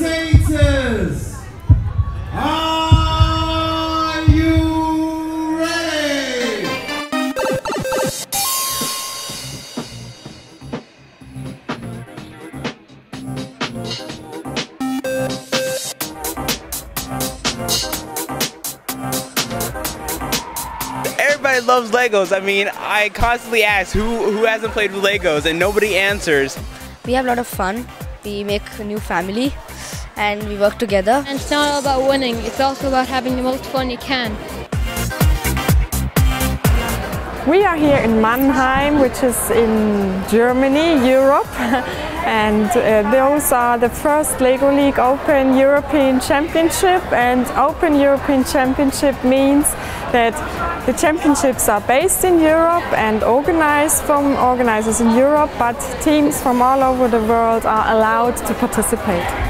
Spectators, are you ready? Everybody loves Legos. I mean, I constantly ask who who hasn't played with Legos, and nobody answers. We have a lot of fun. We make a new family and we work together. And it's not all about winning, it's also about having the most fun you can. We are here in Mannheim, which is in Germany, Europe. and uh, those are the first Lego League Open European Championship. And Open European Championship means that the championships are based in Europe and organized from organizers in Europe, but teams from all over the world are allowed to participate.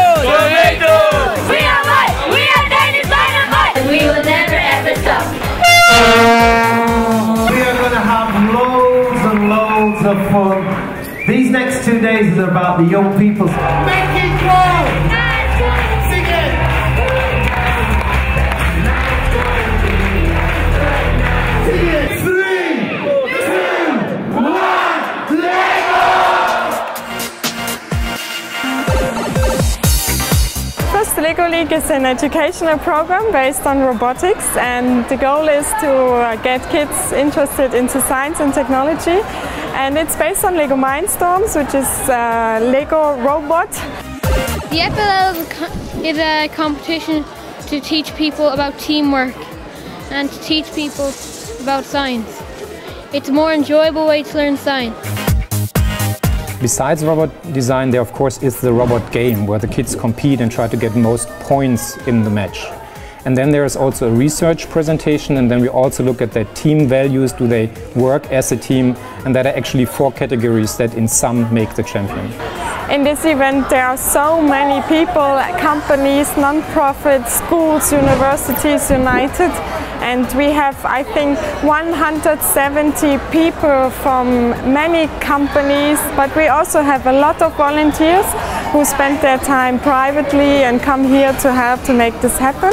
next two days is about the young people. Make it grow! Sing it! Sing it! Three, two, one, Lego! First Lego League is an educational program based on robotics and the goal is to uh, get kids interested into science and technology and it's based on Lego Mindstorms which is a Lego robot. The FLL is a competition to teach people about teamwork and to teach people about science. It's a more enjoyable way to learn science. Besides robot design, there of course is the robot game where the kids compete and try to get most points in the match. And then there is also a research presentation and then we also look at their team values, do they work as a team? And there are actually four categories that in sum make the champion. In this event there are so many people, companies, non-profits, schools, universities united. And we have I think 170 people from many companies. But we also have a lot of volunteers who spend their time privately and come here to help to make this happen.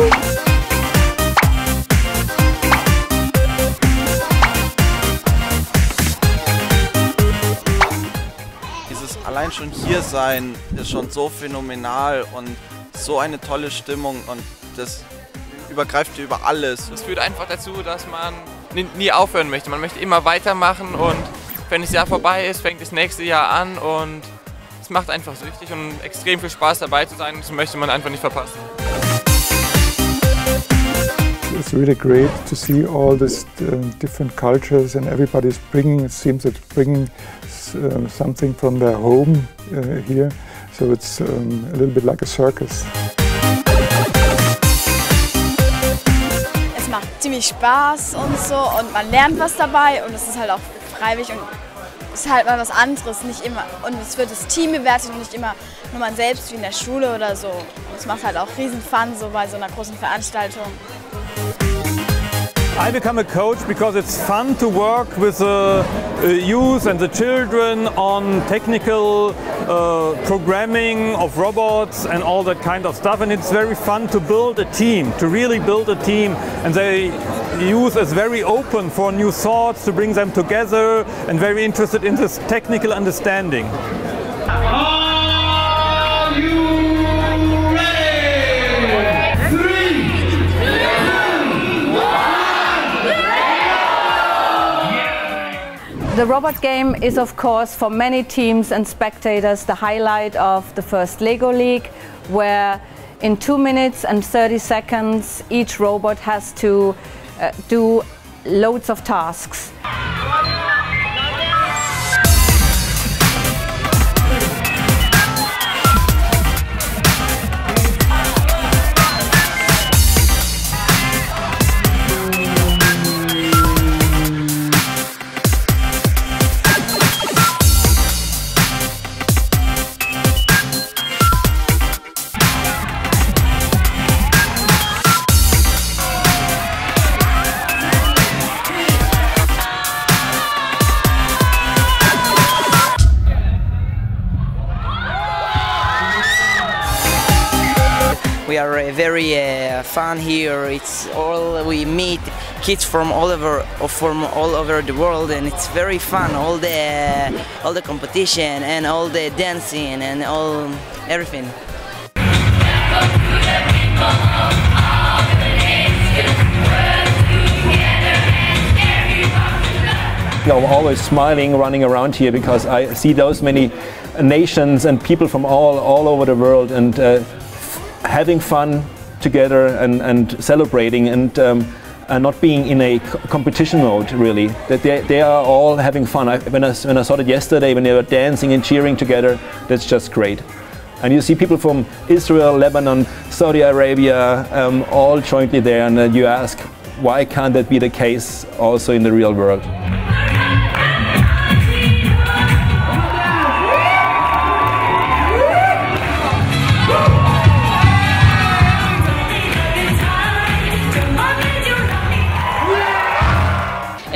Dieses allein schon hier sein ist schon so phänomenal und so eine tolle Stimmung und das übergreift über alles. Das führt einfach dazu, dass man nie, nie aufhören möchte. Man möchte immer weitermachen und wenn das Jahr vorbei ist, fängt das nächste Jahr an und es macht einfach süchtig und extrem viel Spaß dabei zu sein. Das möchte man einfach nicht verpassen. It's really great to see all these different cultures and everybody's bringing, it seems that bringing something from their home uh, here. So it's a little bit like a circus. Es macht ziemlich Spaß und so und man lernt was dabei und es ist halt auch freiwillig und ist halt mal was anderes, nicht immer und es wird das Team bewertet und nicht immer nur man selbst wie in der Schule oder so. Und es macht halt auch riesen Fun so bei so einer großen Veranstaltung. I become a coach because it's fun to work with the uh, youth and the children on technical uh, programming of robots and all that kind of stuff. And it's very fun to build a team, to really build a team. And they youth is very open for new thoughts, to bring them together and very interested in this technical understanding. Are you ready? Three, The robot game is of course for many teams and spectators the highlight of the first Lego League where in 2 minutes and 30 seconds each robot has to uh, do loads of tasks. We are uh, very uh, fun here. It's all we meet kids from all over from all over the world, and it's very fun. All the all the competition and all the dancing and all everything. I'm always smiling running around here because I see those many nations and people from all, all over the world and uh, having fun together and, and celebrating and, um, not being in a competition mode really. That they, they are all having fun. I, when, I, when I saw it yesterday when they were dancing and cheering together, that's just great. And you see people from Israel, Lebanon, Saudi Arabia, um, all jointly there and you ask, why can't that be the case also in the real world?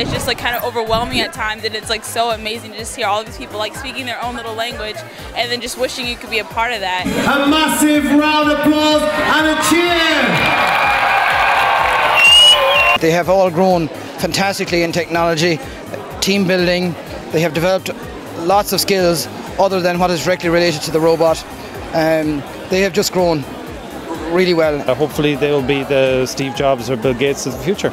It's just like kind of overwhelming at times and it's like so amazing to just hear all these people like speaking their own little language and then just wishing you could be a part of that. A massive round of applause and a cheer! They have all grown fantastically in technology, team building, they have developed lots of skills other than what is directly related to the robot. Um, they have just grown really well. Uh, hopefully they'll be the Steve Jobs or Bill Gates of the future.